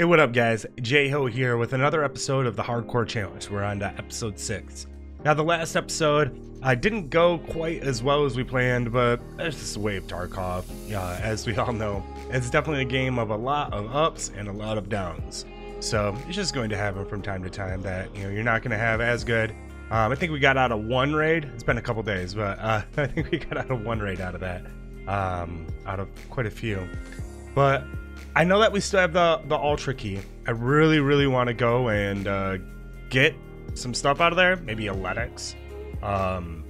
Hey, what up, guys? Jho here with another episode of the Hardcore Challenge. We're on to episode six. Now, the last episode uh, didn't go quite as well as we planned, but it's just a way of Tarkov. Uh, as we all know, it's definitely a game of a lot of ups and a lot of downs. So it's just going to happen from time to time that you know you're not going to have as good. Um, I think we got out of one raid. It's been a couple days, but uh, I think we got out of one raid out of that, um, out of quite a few. But I know that we still have the the ultra key. I really, really want to go and uh, get some stuff out of there. Maybe a LEDX. Um,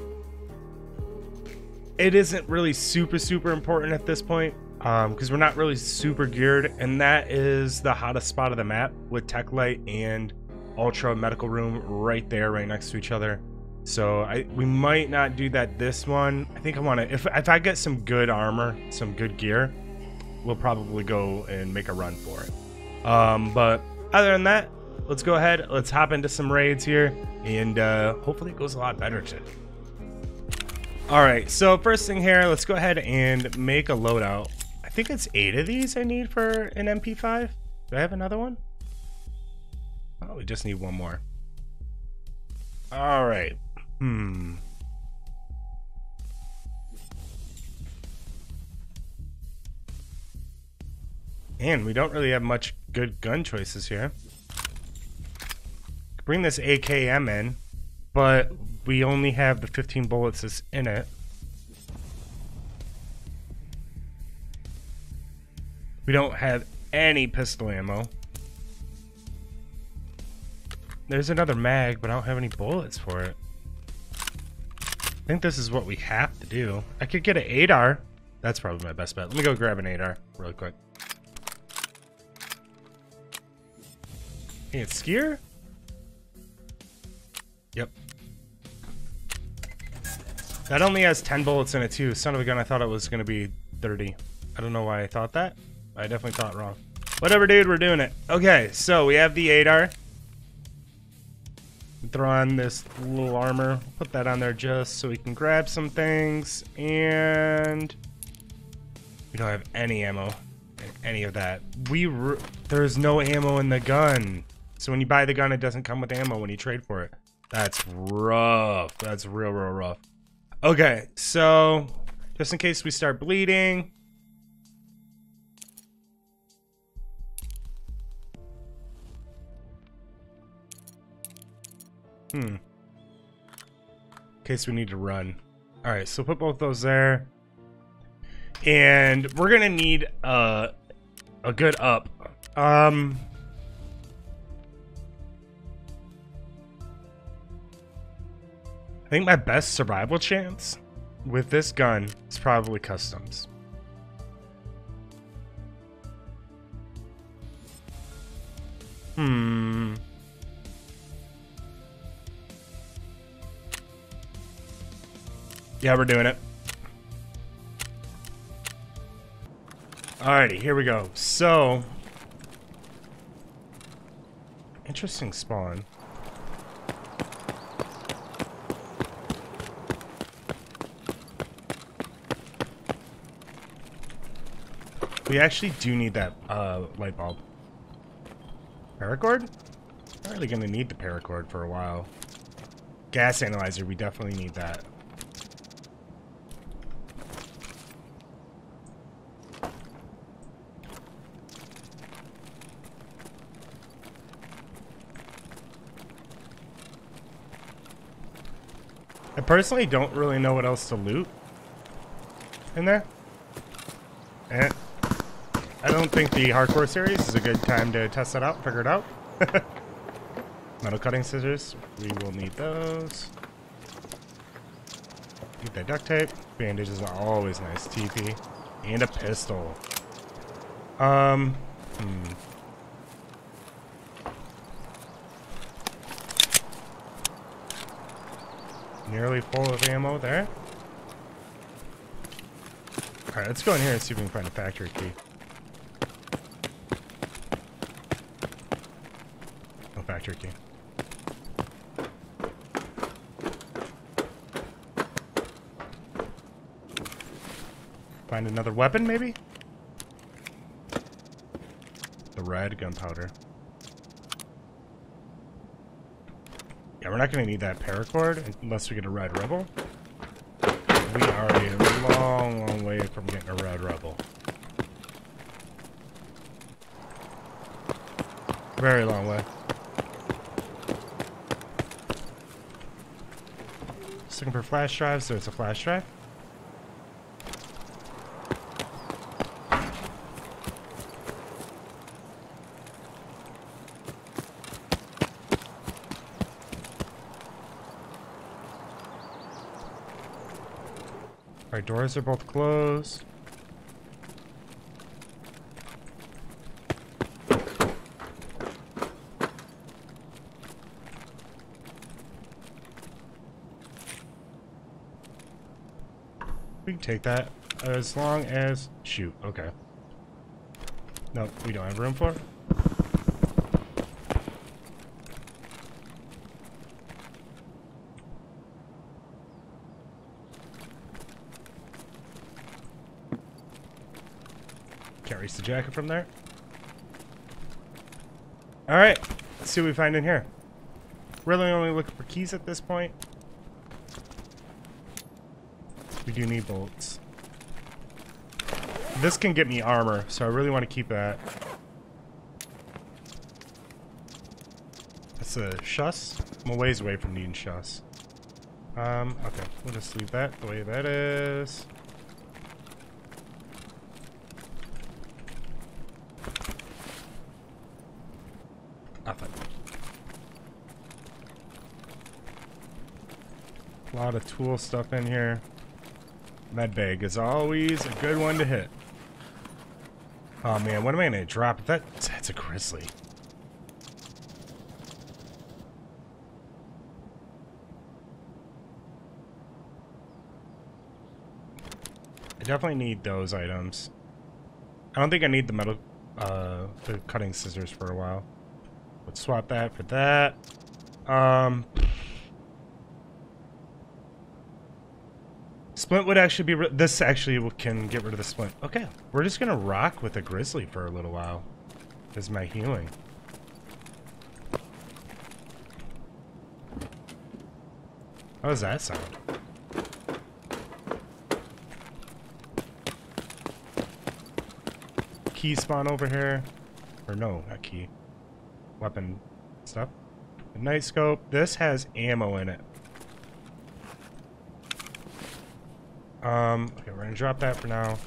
it isn't really super, super important at this point because um, we're not really super geared, and that is the hottest spot of the map with Tech Light and Ultra Medical Room right there, right next to each other. So I we might not do that this one. I think I want to if if I get some good armor, some good gear, we'll probably go and make a run for it. Um, but other than that, let's go ahead. Let's hop into some raids here, and uh, hopefully it goes a lot better today. All right, so first thing here, let's go ahead and make a loadout. I think it's eight of these I need for an MP5. Do I have another one? Oh, we just need one more. All right. Hmm. And we don't really have much good gun choices here. Bring this AKM in, but we only have the 15 bullets that's in it. We don't have any pistol ammo. There's another mag, but I don't have any bullets for it. I think this is what we have to do. I could get an ADAR. That's probably my best bet. Let me go grab an ADAR really quick. It's skier? Yep. That only has 10 bullets in it too. Son of a gun, I thought it was to be 30. I don't know why I thought that. I definitely thought wrong. Whatever, dude, we're doing it. Okay, so we have the ADAR. Throw on this little armor. Put that on there just so we can grab some things. And we don't have any ammo any of that. We There's no ammo in the gun. So when you buy the gun, it doesn't come with ammo when you trade for it. That's rough. That's real, real rough. Okay, so just in case we start bleeding. Hmm. In case we need to run. All right, so put both those there. And we're to need uh, a good up. Um, I think my best survival chance with this gun is probably customs. Hmm. Yeah, we're doing it. Alrighty, here we go. So, interesting spawn. We actually do need that uh, light bulb. Paracord? Not really gonna need the paracord for a while. Gas analyzer, we definitely need that. I personally don't really know what else to loot in there. And I don't think the hardcore series is a good time to test that out, figure it out. Metal cutting scissors, we will need those. Get that duct tape. Bandages are always nice. TP. And a pistol. Um, hmm. Nearly full of ammo there. Alright, let's go in here and see if we can find a factory key. No factory key. Find another weapon, maybe? The red gunpowder. Yeah, we're not going to need that paracord unless we get a red rebel. We are a long, long way from getting a red rebel. Very long way. Looking for flash drive, so it's a flash drive. Alright, doors are both closed. Take that as long as... Shoot, okay. No, we don't have room for it. Carries the jacket from there. Alright, let's see what we find in here. Really only looking for keys at this point. We do need bolts. This can get me armor, so I really want to keep that. That's a shuss. I'm a ways away from needing shuss. Um, okay, we'll just leave that the way that is. Nothing. A lot of tool stuff in here. Med bag is always a good one to hit. Oh man, what am I gonna drop? That that's a grizzly. I definitely need those items. I don't think I need the metal, uh, the cutting scissors for a while. Let's swap that for that. Um, Splint would actually be... This actually can get rid of the splint. Okay, we're just going to rock with a grizzly for a little while. Is my healing. How does that sound? Key spawn over here. Or no, not key. Weapon stuff. A night scope. This has ammo in it. Um, okay, we're gonna drop that for now.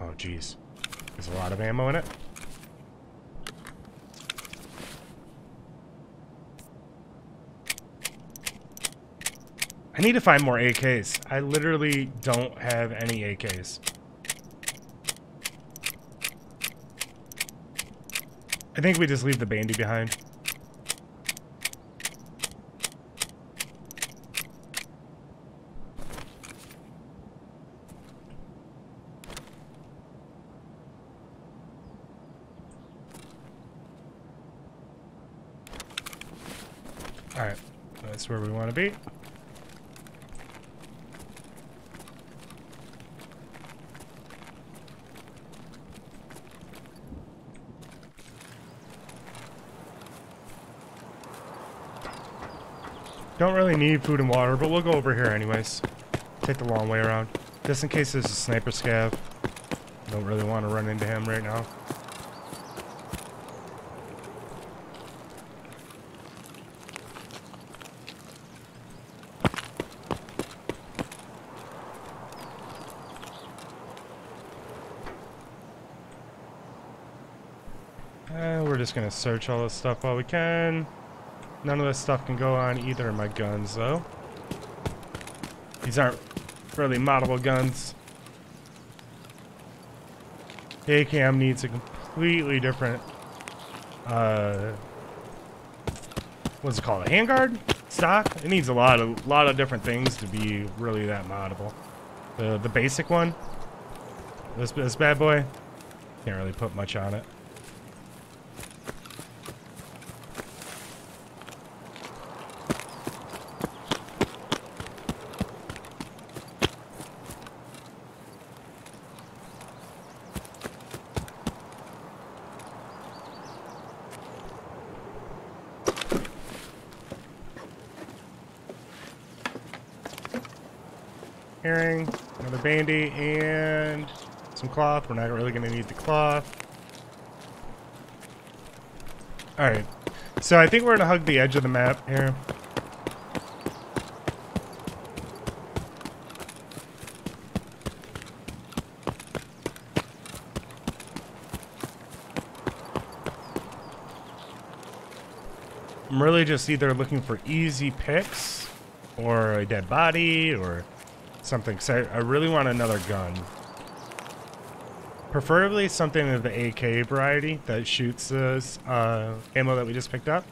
Oh, jeez. There's a lot of ammo in it. I need to find more AKs. I literally don't have any AKs. I think we just leave the bandy behind. Alright, that's where we want to Don't really need food and water, but we'll go over here anyways. Take the long way around. Just in case there's a sniper scav. Don't really want to run into him right now. And we're just gonna search all this stuff while we can. None of this stuff can go on either of my guns, though. These aren't really moddable guns. The AKM needs a completely different, uh, what's it called, a handguard? Stock? It needs a lot of, lot of different things to be really that moddable. The, the basic one, this, this bad boy, can't really put much on it. Herring, another bandy, and some cloth. We're not really going to need the cloth. Alright. So I think we're going to hug the edge of the map here. I'm really just either looking for easy picks or a dead body or something. So I, I really want another gun. Preferably something of the AK variety that shoots this uh, ammo that we just picked up.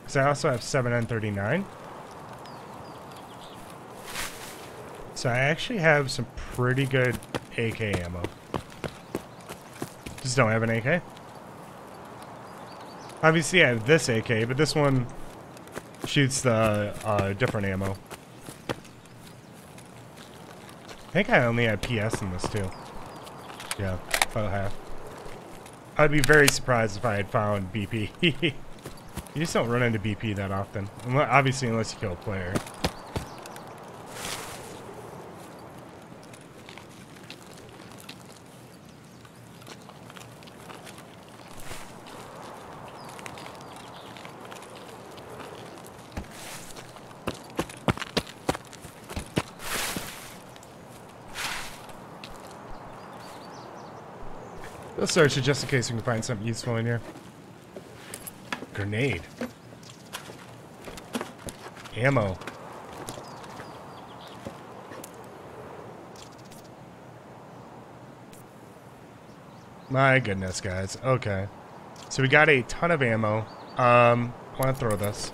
Because I also have 7N39. So I actually have some pretty good AK ammo. Just don't have an AK. Obviously I have this AK, but this one shoots the uh, different ammo. I think I only had PS in this too. Yeah, about half. I'd be very surprised if I had found BP. you just don't run into BP that often. Obviously, unless you kill a player. Search it just in case we can find something useful in here. Grenade. Ammo. My goodness, guys. Okay. So we got a ton of ammo. Um, want to throw this.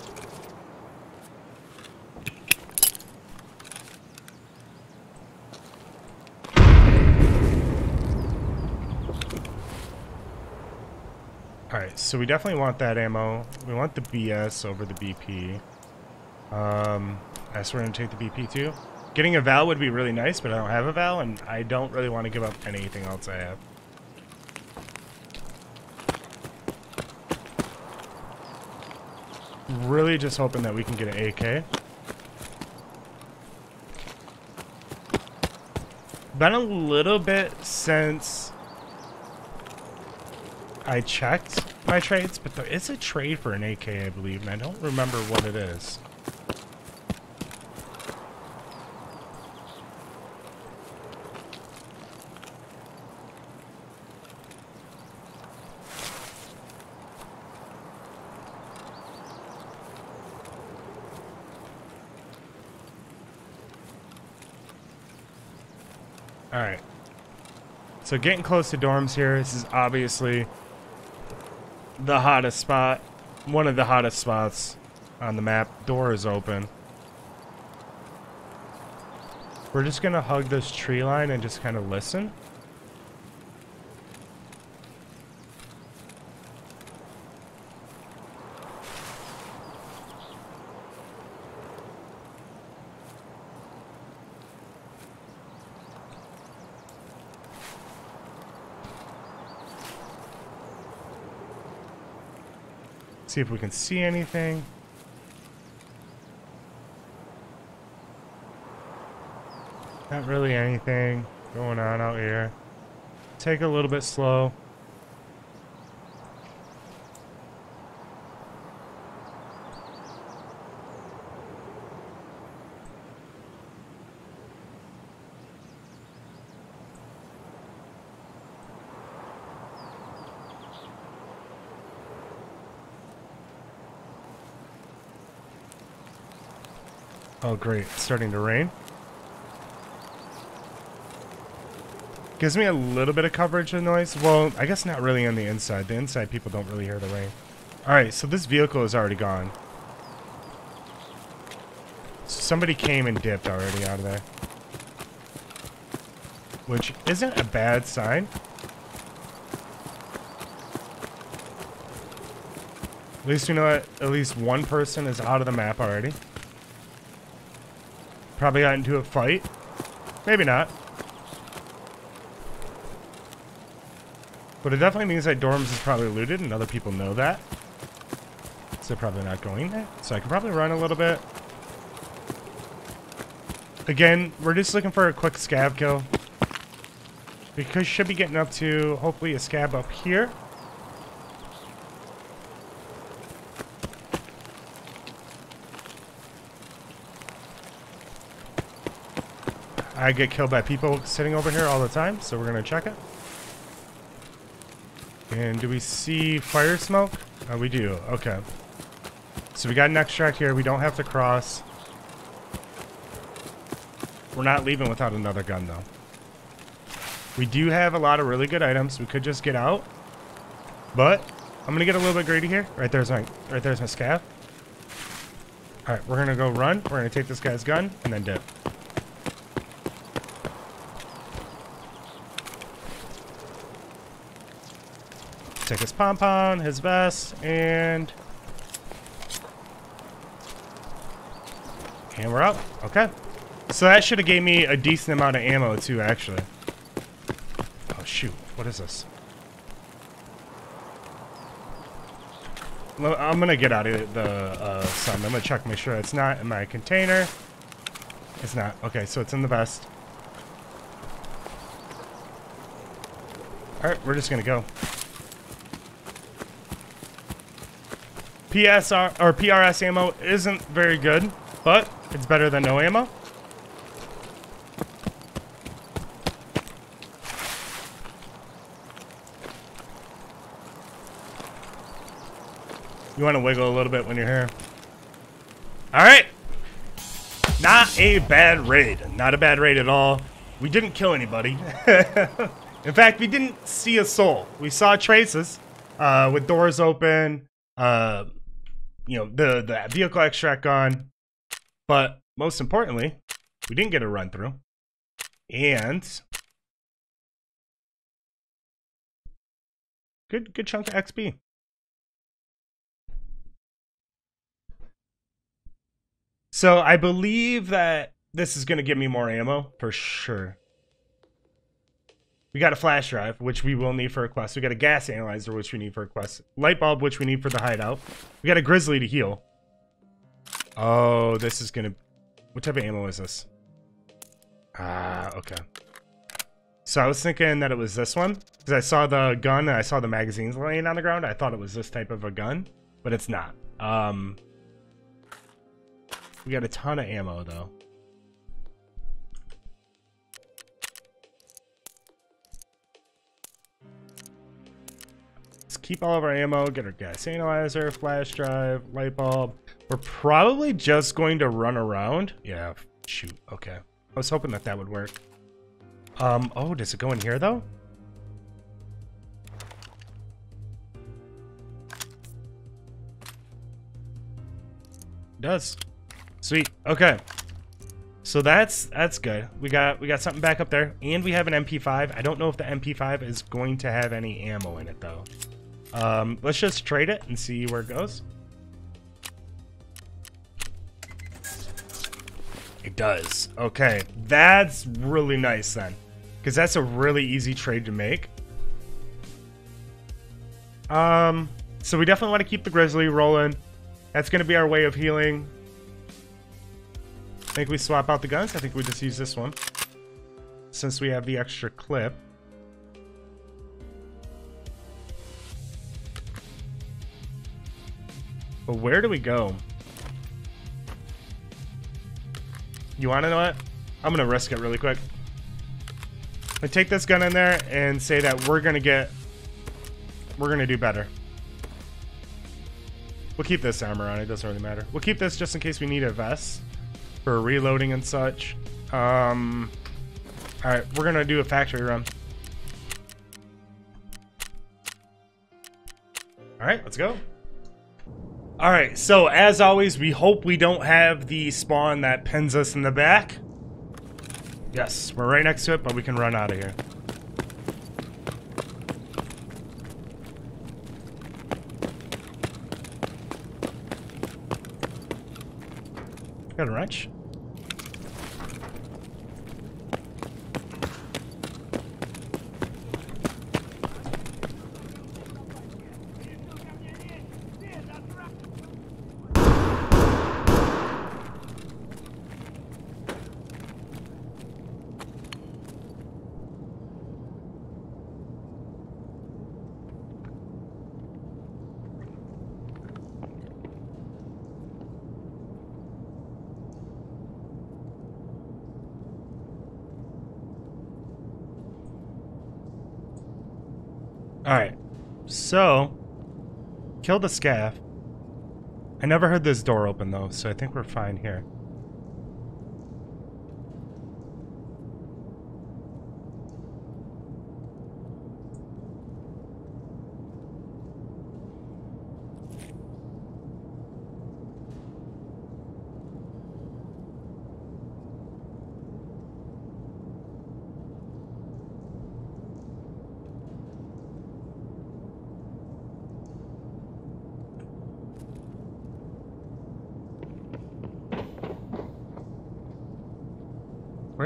Alright, so we definitely want that ammo. We want the BS over the BP. Um, I we're going to take the BP too. Getting a Val would be really nice, but I don't have a Val, and I don't really want to give up anything else I have. Really just hoping that we can get an AK. Been a little bit since I checked my trades, but there is a trade for an AK, I believe, and I don't remember what it is. Alright. So getting close to dorms here. This is obviously the hottest spot. One of the hottest spots on the map. Door is open. We're just going to hug this tree line and just kind of listen. See if we can see anything. Not really anything going on out here. Take a little bit slow. Oh, great. It's starting to rain. Gives me a little bit of coverage of noise. Well, I guess not really on the inside. The inside people don't really hear the rain. Alright, so this vehicle is already gone. Somebody came and dipped already out of there. Which isn't a bad sign. At least we know that at least one person is out of the map already. Probably got into a fight. Maybe not. But it definitely means that dorms is probably looted and other people know that. So they're probably not going there. So I can probably run a little bit. Again, we're just looking for a quick scav kill. Because should be getting up to, hopefully, a scav up here. I get killed by people sitting over here all the time, so we're to check it. And do we see fire smoke? Oh, we do. Okay. So we got an extract here. We don't have to cross. We're not leaving without another gun, though. We do have a lot of really good items. We could just get out. But I'm going to get a little bit greedy here. Right there's my, right there's my scav. All right, we're going to go run. We're going to take this guy's gun and then dip. Take his pom-pom, his vest, and... And we're out. Okay. So that should have gave me a decent amount of ammo, too, actually. Oh, shoot. What is this? I'm gonna get out of the uh, sun. I'm gonna check, make sure it's not in my container. It's not. Okay, so it's in the vest. Alright, we're just gonna go. PSR or PRS ammo isn't very good, but it's better than no ammo. You want to wiggle a little bit when you're here. All right. Not a bad raid. Not a bad raid at all. We didn't kill anybody. In fact, we didn't see a soul. We saw traces uh, with doors open, uh, you know, the, the vehicle extract gone. But most importantly, we didn't get a run through. And good good chunk of XP. So I believe that this is going to give me more ammo for sure. We got a flash drive, which we will need for a quest. We got a gas analyzer, which we need for a quest. Light bulb, which we need for the hideout. We got a grizzly to heal. Oh, this is gonna... What type of ammo is this? Ah, okay. So I was thinking that it was this one. Because I saw the gun and I saw the magazines laying on the ground. I thought it was this type of a gun. But it's not. Um, we got a ton of ammo, though. Keep all of our ammo, get our gas analyzer, flash drive, light bulb. We're probably just going to run around. Yeah, shoot. Okay. I was hoping that that would work. Um, oh, does it go in here though? It does. Sweet. Okay. So that's that's good. We got we got something back up there, and we have an MP5. I don't know if the MP5 is going to have any ammo in it though. Um, let's just trade it and see where it goes. It does. Okay, that's really nice then. Because that's a really easy trade to make. Um, so we definitely want to keep the Grizzly rolling. That's going to be our way of healing. I think we swap out the guns. I think we just use this one. Since we have the extra clip. But where do we go? You want to know what? I'm going to risk it really quick. I take this gun in there and say that we're going to get... We're going to do better. We'll keep this armor on. It doesn't really matter. We'll keep this just in case we need a vest for reloading and such. Um, all right, we're going to do a factory run. All right, let's go. All right, so as always, we hope we don't have the spawn that pins us in the back. Yes, we're right next to it, but we can run out of here. Got a wrench? Alright. So, killed the scav. I never heard this door open though, so I think we're fine here.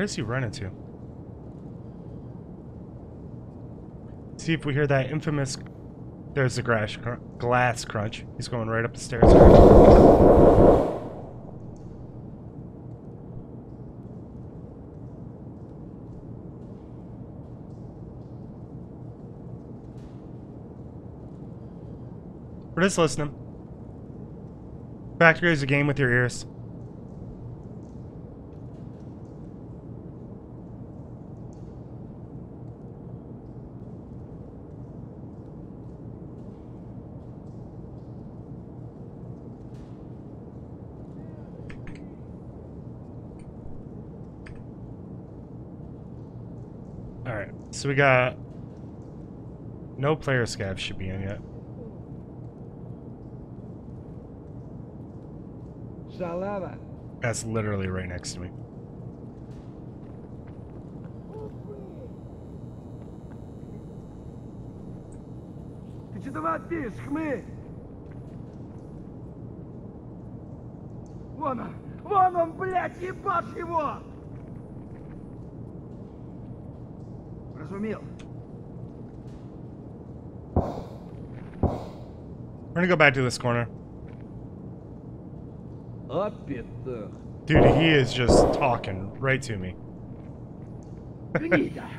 Is he running to? See if we hear that infamous. There's the glass, cr glass crunch. He's going right up the stairs. We're just listening. Factory is a game with your ears. Alright, so we got no player scavs should be in yet. Salada. That's literally right next to me. Вон он, вон он, блядь, ебашь его! Where's my meal? We're gonna go back to this corner. Dude, he is just talking right to me.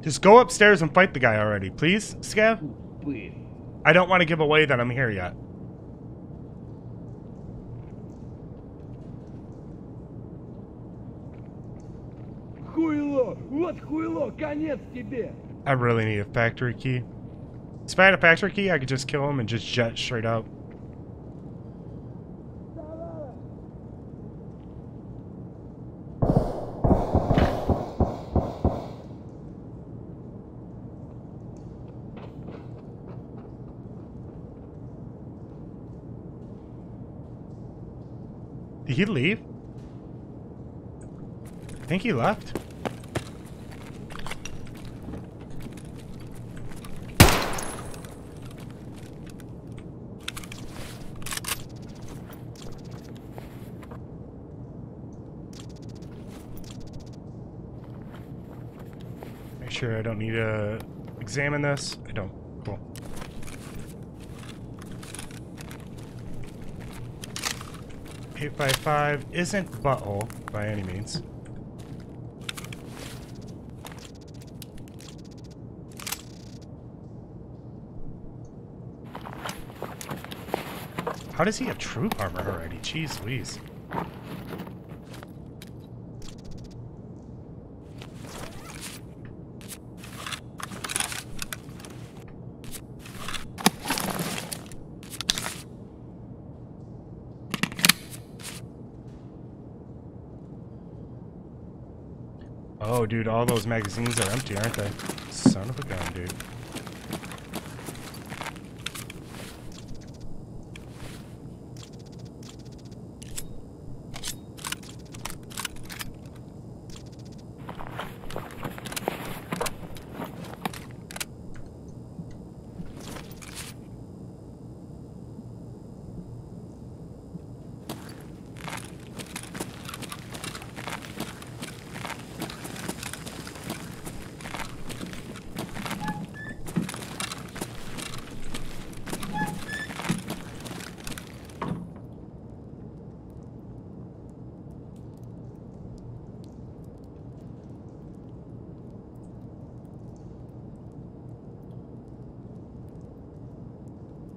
Just go upstairs and fight the guy already, please, Scav? Тупые. I don't want to give away that I'm here yet. Хуйло! Вот хуйло! Конец тебе! I really need a factory key. If I had a factory key, I could just kill him and just jet straight up. Did he leave? I think he left. Make sure I don't need to examine this. I don't. Eight five five isn't butthole by any means. How does he have troop armor already? Jeez Louise. Oh, dude, all those magazines are empty, aren't they? Son of a gun, dude.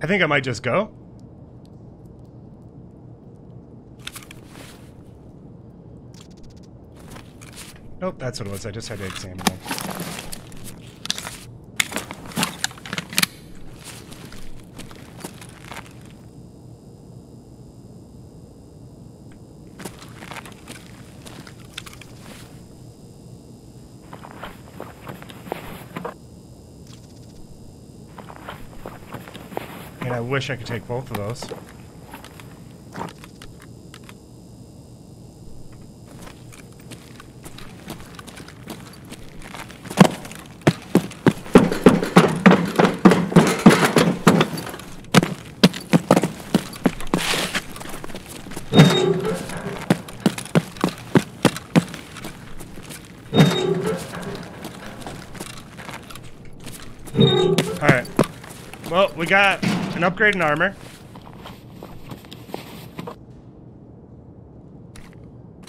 I think I might just go. Nope, that's what it was. I just had to examine them. Wish I could take both of those. Alright. Well, we got an upgrade in armor.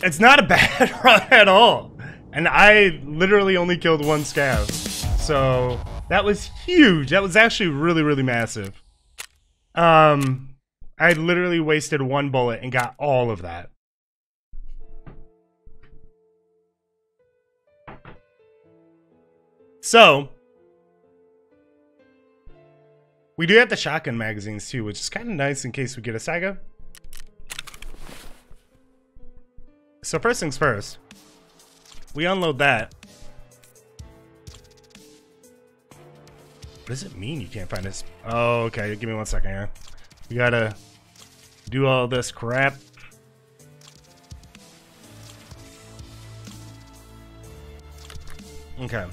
It's not a bad run at all. And I literally only killed one scav. So that was huge. That was actually really, really massive. Um I literally wasted one bullet and got all of that. So we do have the shotgun magazines too, which is kind of nice in case we get a Saiga. So first things first, we unload that. What does it mean you can't find this? Oh, okay. Give me one second here. We gotta do all this crap. Okay.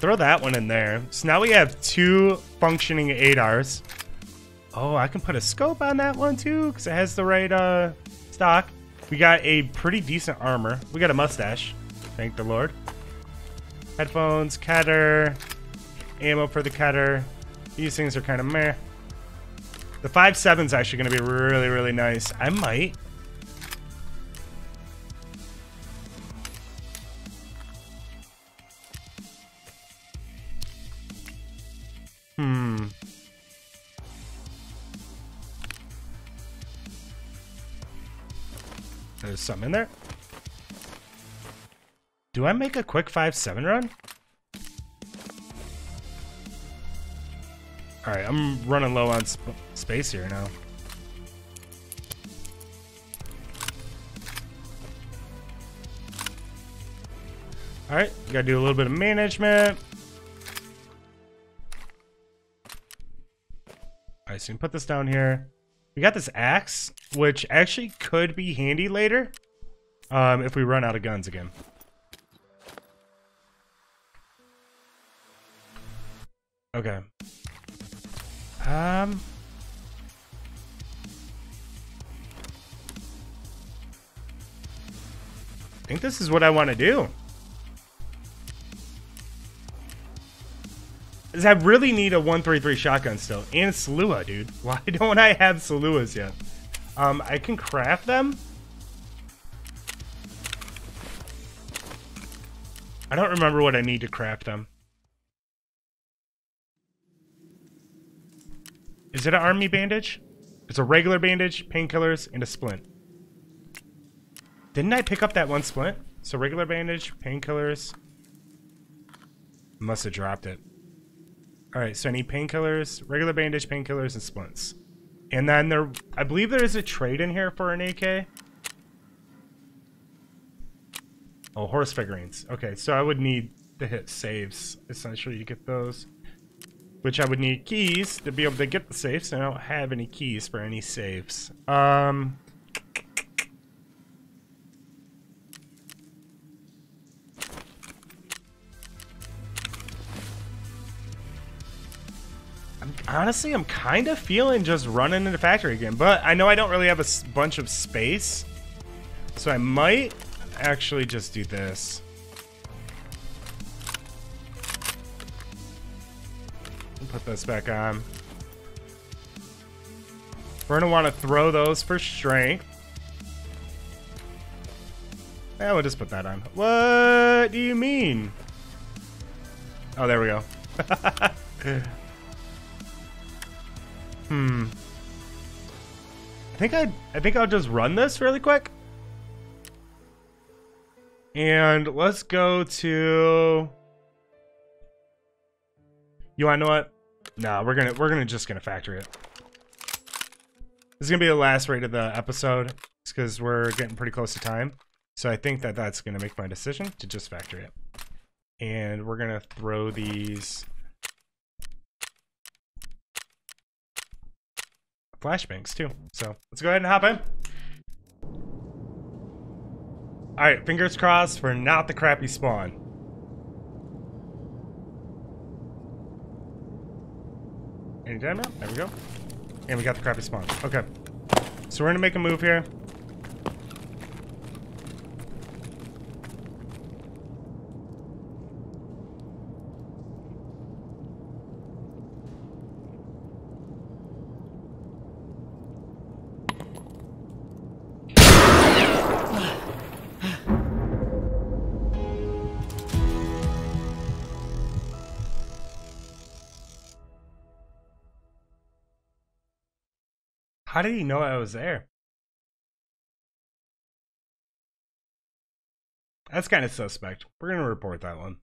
Throw that one in there. So now we have two functioning ADARs. Oh, I can put a scope on that one too, because it has the right uh, stock. We got a pretty decent armor. We got a mustache. Thank the Lord. Headphones, cutter, ammo for the cutter. These things are kind of meh. The 5.7 is actually going to be really, really nice. I might. There's something in there. Do I make a quick 5-7 run? Alright, I'm running low on sp space here now. Alright, gotta do a little bit of management. Alright, so you can put this down here. We got this axe, which actually could be handy later. Um, if we run out of guns again. Okay. Um. I think this is what I want to do. Is I really need a 133 shotgun still. And Salewa, dude. Why don't I have Salewas yet? Um, I can craft them. I don't remember what I need to craft them. Is it an army bandage? It's a regular bandage, painkillers, and a splint. Didn't I pick up that one splint? So regular bandage, painkillers. Must have dropped it. Alright, so I need painkillers, regular bandage, painkillers, and splints. And then there, I believe there is a trade in here for an AK. Oh, horse figurines. Okay, so I would need to hit saves, essentially, to get those. Which I would need keys to be able to get the safes, and I don't have any keys for any saves. Um... honestly, I'm kind of feeling just running into factory again, but I know I don't really have a bunch of space, so I might actually just do this. Put this back on. We're gonna want to throw those for strength. Yeah, we'll just put that on. What do you mean? Oh, there we go. Hmm. I think I I think I'll just run this really quick. And let's go to You wanna know what? Nah, we're gonna we're gonna just gonna factory it. This is gonna be the last rate of the episode because we're getting pretty close to time. So I think that that's gonna make my decision to just factory it. And we're gonna throw these flashbangs too. So let's go ahead and hop in. Alright, fingers crossed for not the crappy spawn. Anytime now? There we go. And we got the crappy spawn. Okay. So we're gonna make a move here. How did he know I was there? That's kind of suspect. We're going to report that one.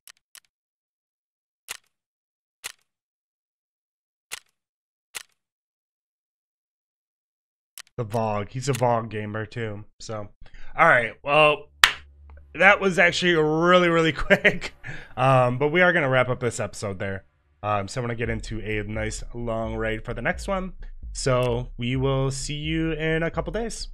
The Vogue. He's a Vogue gamer too. So, all right. Well, that was actually really, really quick. Um, but we are going to wrap up this episode there. Um, so I'm going to get into a nice long raid for the next one. So we will see you in a couple days.